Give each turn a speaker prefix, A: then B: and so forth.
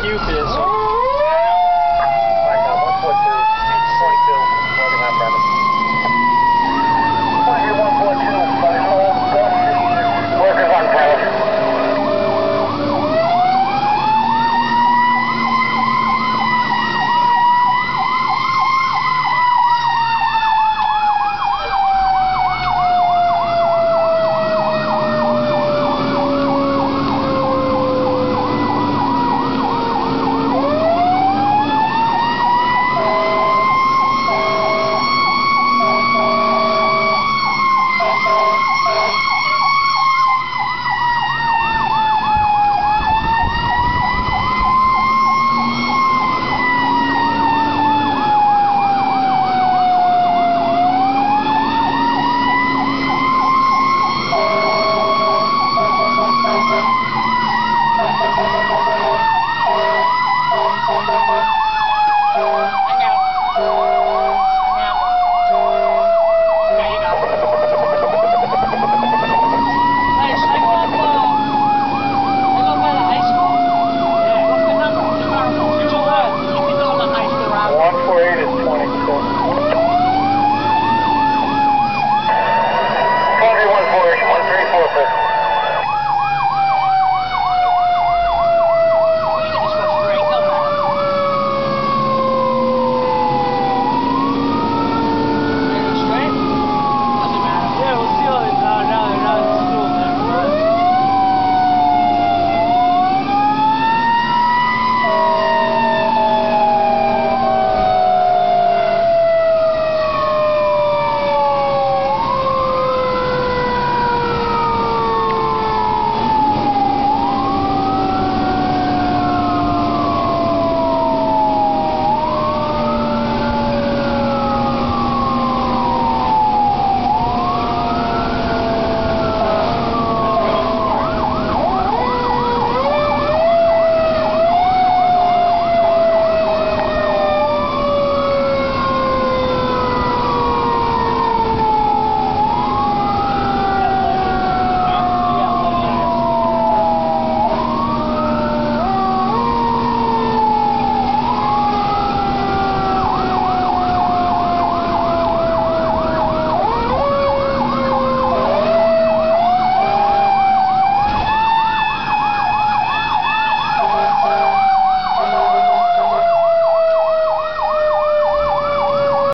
A: Cupid.